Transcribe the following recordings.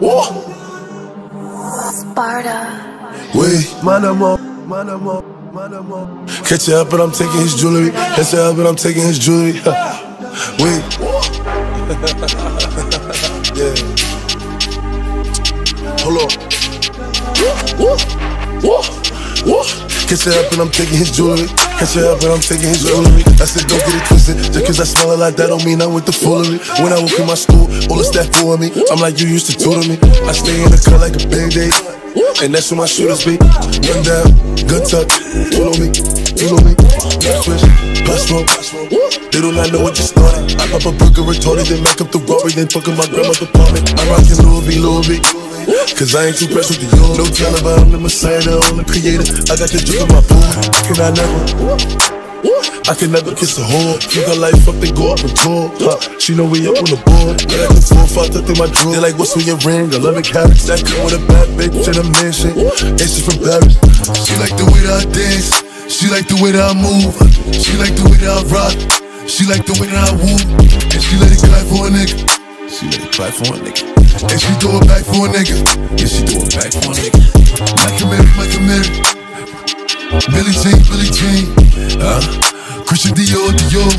Whoa. Sparta. Wait, man, I'm up, man, I'm up, man, I'm up. Catch up, but I'm taking his jewelry. Catch up, but I'm taking his jewelry. Wait. yeah. Hold on. Woo, woo, woo. Catch up, and I'm taking his jewelry. Catch up, and I'm taking his jewelry. I said, don't get it twisted. Just cause I smell it like that don't mean I'm with the foolery. When I walk in my school, all the staff for me. I'm like, you used to tutor me. I stay in the cut like a band-aid. And that's where my shooters be. Gun down, gun tuck, on me, pull on me. Switch, plus smoke. They do not know what you started. I pop a burger retarded, then make up the robbery, then fuck up my grandma's apartment. I'm rockin' Louis V, Louis V. Cause I ain't too pressed with the yo. No Taliban, I'm the messiah, the only creator. I got the juke in my pool. Can I never? I can never kiss a whore. You got life up, then go up and tour. Huh. She know we up on the board. Like a four, five, through my drawer. They like, what's with your ring? I 11 carats. That come with a bad bitch in a mansion. And she from Paris. She like the way that I dance. She like the way that I move. She like the way that I rock. She like the way that I woo. And she let it cry for a nigga. She let it cry for a nigga. And she throw it back for a nigga. Yeah, she throw it back for a nigga. Michael Mary, Michael Mary. Billie Jean, Billie Jean. Uh, Christian Dior, Dior.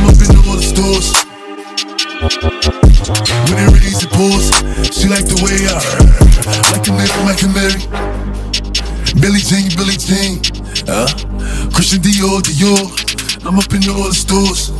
I'm up in all the stores. When it rains, it pours. She like the way I a Mary, a Mary. Billie Jean, Billie Jean. Uh, Christian Dior, Dior. I'm up in all the stores.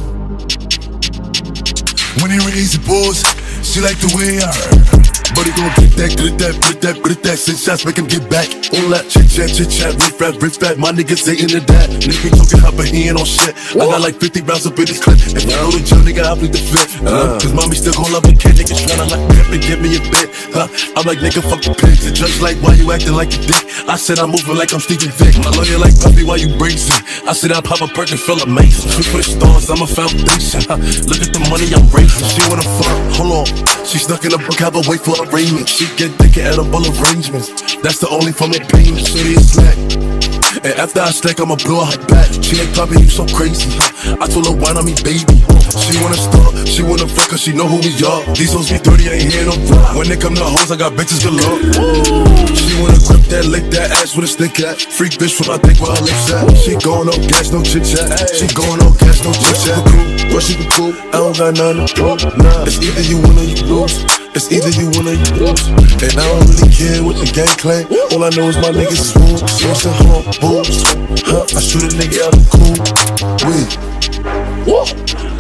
When it rains, it pours. She like the way I Buddy gon' get that, get that, get that, get that. Six shots, make him get back. All that chit chat, chit chat, riff rap, riff rap. My niggas ain't into that. Nigga talking hot, but he ain't on shit. I got like 50 rounds up in this clip. If know the drill, nigga, I'll plead the fifth. Uh, Cause mommy still gon' love the kid. Niggas tryna like grip and give me a bit. Huh? I'm like, nigga, fuck the pigs. The judge like, why you acting like a dick? I said I'm moving like I'm Stephen Vick. My lawyer like, puppy, why you bracing? I said I pop a perk and fill a mason. Shoot for stars, I'm a foundation. Huh? Look at the money I'm raising. She wanna fuck, hold on. She stuck in a book, have a wait for arraignment. She get thick and edible arrangements. That's the only form of payment. Shitty is slack. And after I stack, I'ma blow her back. She like, Poppy, you so crazy. I told her, why not me, baby? She wanna start, she wanna fuck, cause she know who we are. These hoes be dirty, I ain't hear no fuck. When they come to hoes, I got bitches galore. She wanna grip that, lick that ass with a stick at. Freak bitch when I think where her lips at. She going on gas, no chit chat. She going on gas, no chit chat. What she cool? I don't got nothing to prove. It's either you win or you lose. It's either you you lose. And I don't really care what the gang claim. All I know is my niggas is rude. Source and home, boobs. Huh? I shoot a nigga out the cool. Weed. What?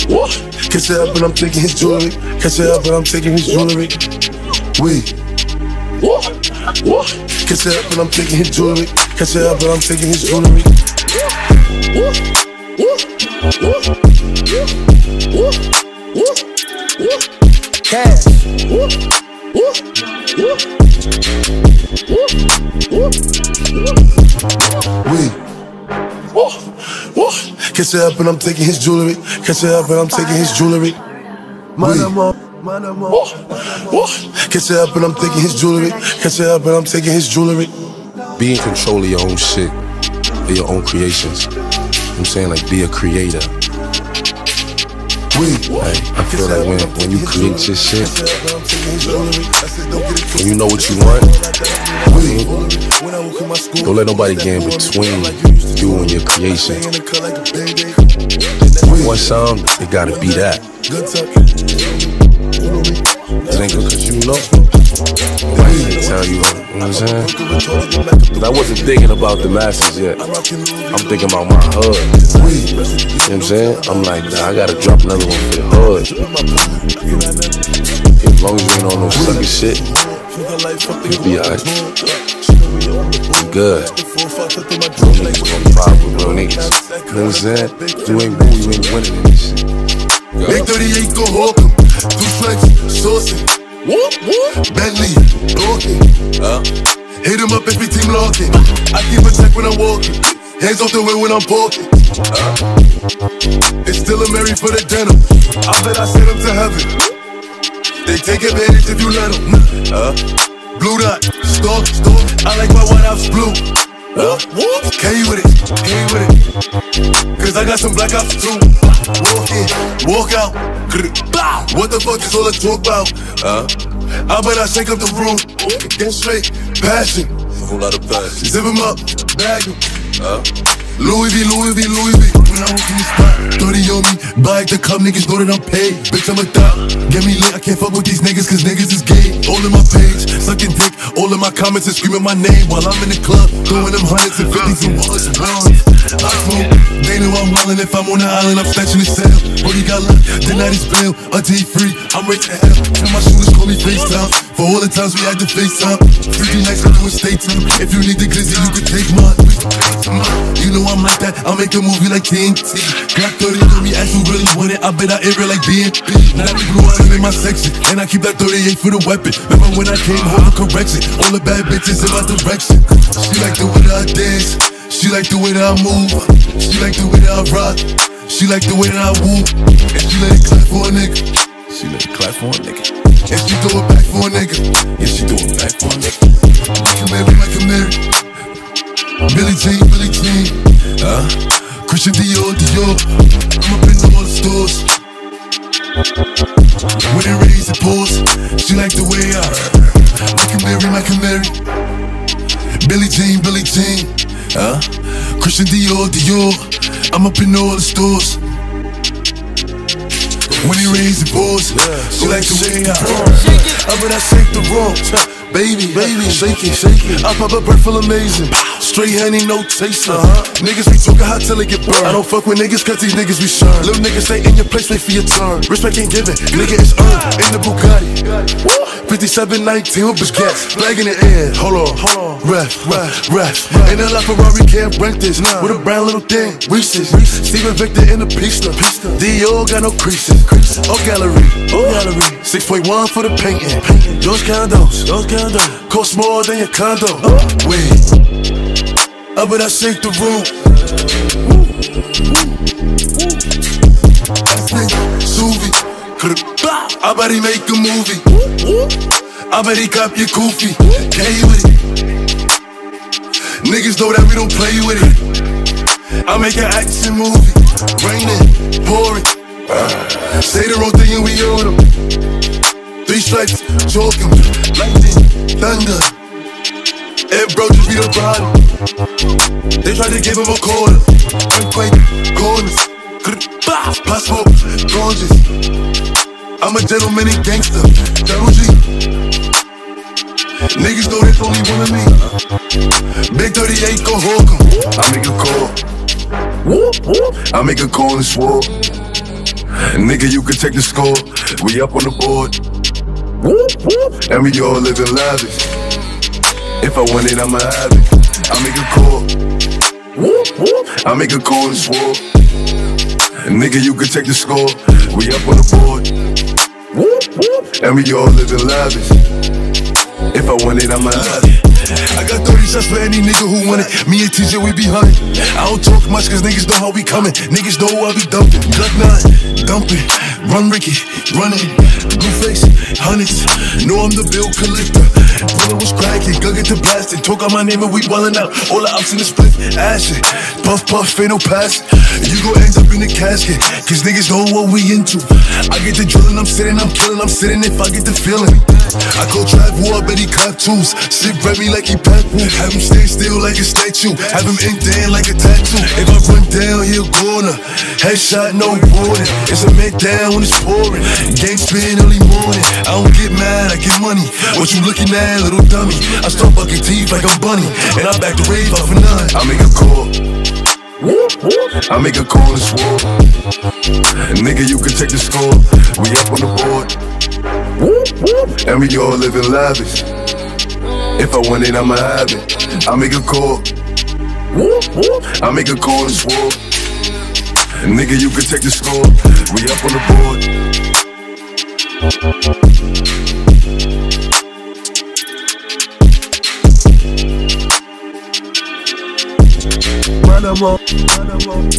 What? Catch it up and I'm taking his jewelry. Catch it up and I'm taking his jewelry. Weed. What? What? Catch it up and I'm taking his jewelry. Catch it up and I'm taking his jewelry. What? What? What? What? What? What? Cash. Whoa. Catch it up and I'm taking his jewelry. Catch it up and I'm taking his jewelry. Man, I'm up. Man, I'm up. Whoa, whoa. Oh, oh. Catch it up and I'm taking his jewelry. Catch it up and I'm taking his jewelry. Be in control of your own shit, of your own creations. I'm saying like be a creator. Like, I feel like when, when you create your shit, when you know what you want, don't let nobody get in between you and your creation. One sound, it gotta be that. It cause you know. Nobody can tell you, you know what I'm saying? But I wasn't thinking about the masses yet. I'm thinking about my hood. You know what I'm saying? I'm like, nah, I gotta drop another one for the hood. As long as you ain't on no sucker shit, you'll be alright. You good. Real niggas gonna vibe with real niggas. You know what I'm saying? You ain't woo, you ain't winning in this shit. Big 38 go hawk 'em. Two flex, saucing. Whoop, whoop. Bentley, talking. Uh. Hit him up if we team locking. I keep a check when I'm walking. Hands off the way when I'm walking. Uh. It's still a Mary for the denim. I bet I send them to heaven. They take advantage if you let them. Uh. Blue dot, stalk, stalk. I like my white ops blue. Uh, K with it, K with it. Cause I got some black ops too. Walk in, walk out. What the fuck is all the talk about? Uh, I bet I shake up the room. Get straight, passion. A whole lot of passion. Zip him up, bag him. Huh? Louis V, Louis V, Louis V. When I walk in the spot, 30 on me. Bag the cup, niggas know that I'm paid. Bitch, I'm a thot. Get me lit, I can't fuck with these niggas, cause niggas is gay. All in my page, sucking dick. All in my comments and screaming my name while I'm in the club. Throwing them hundreds and fifties and ones and ones. I smoke, they know I'm wildin'. If I'm on the island, I'm snatching the cell. Brody got luck, the night is bail. Until he free, I'm right to hell. Tell my shooters call me FaceTime. For all the times we had to FaceTime. Freaky nights, I do a stay time. If you need the glizzy, you can take mine. That, I'll make a movie like TNT. Got 30 on me, as you really want it. I bet I air it like BNB. Now that we blew out, I'm in my section. And I keep that 38 for the weapon. Remember when I came home for correction? All the bad bitches in my direction. She like the way that I dance. She like the way that I move. She like the way that I rock. She like the way that I woo. And she let it clap for a nigga. She let it clap for a nigga. And she throw it back for a nigga. Yeah, she do it back for a nigga. Michael Mary, Michael Mary. Billie Jean, Billie Jean. Uh, Christian Dior, Dior. I'm up in all the stores. When it rains, it pours. She like the way I Michael Mary, Michael Mary. Billie Jean, Billie Jean. Uh, Christian Dior, Dior. I'm up in all the stores. When it rains, it pours. She like the way I I bet I shake the room. Baby, baby, shake it, shake it. I pop a breath full amazing. Straight honey, no chaser. Niggas be talking hot till they get burned. I don't fuck with niggas cause these niggas be sure. Little niggas stay in your place, wait for your turn. Respect ain't given, nigga it's earned. In the Bugatti. 5719 with bitch cats. Flag in the air. Hold on, hold on. Ref, ref, ref. Ain't a lot Ferrari can't rent this. Nah. With a brown little thing, Reese's. Steven Victor in the pista. Dior got no creases. creases. Oh gallery, oh gallery. 6.1 for the painting. Condos, those condos. Cost more than your condo. Wait. I bet I shake the room. Suvi, I bet he make a movie. I bet he cop your goofy. K with it. Niggas know that we don't play with it. I make an action movie. Raining, pouring. Say the wrong thing and we on them. Three stripes, choking. Lightning, thunder. And bro just beat up bottom. They tried to give him a quarter. Earthquake, corners. Possible, gorgeous. I'm a gentleman and gangster. Double G. Niggas know there's only one of me. Big 38, go hawk 'em. I make a call. I make a call and swore. Nigga, you can take the score. We up on the board. And we all living lavish. If I want it, I'ma have it. I make a call. I make a call and swore. Nigga, you can take the score. We up on the board. And we all living lavish. If I want it, I'ma have it. I got 30 shots for any nigga who want it. Me and TJ, we be hunting. I don't talk much cause niggas know how we coming. Niggas know I be dumping. Glock 9, dumping. Run Ricky, running. Blue face, hundreds. Know I'm the bill collector. Brother was cracking, gun get to blasting. Talk out my name and we ballin' out. All the ops in the split, ashin'. Puff, puff, no passing. You gon' end up in the casket. Cause niggas know what we into. I get the drillin', I'm sitting, I'm killin', I'm sitting if I get the feeling. I go drive war, bet he cop twos. Sit ready like he pack. Have him stay still like a statue. Have him ink down like a tattoo. If I run down, he'll corner. Headshot, no warning. It's a man down when it's pouring. Gang spin early morning. I don't get mad, I get money. What you looking at, little dummy? I start bucking teeth like a bunny. And I back the rave off a nine. I make a call. I make a call and swore. Nigga, you can take the score. We up on the board. And we all living lavish. If I want it, I'ma have it. I make a call. I make a call and swore. Nigga, you can take the score. We up on the board. Man, I'm on. Man, I'm on.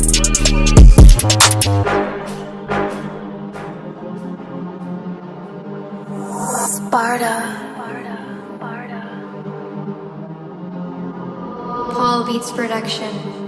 Sparta. Pol Beats Production.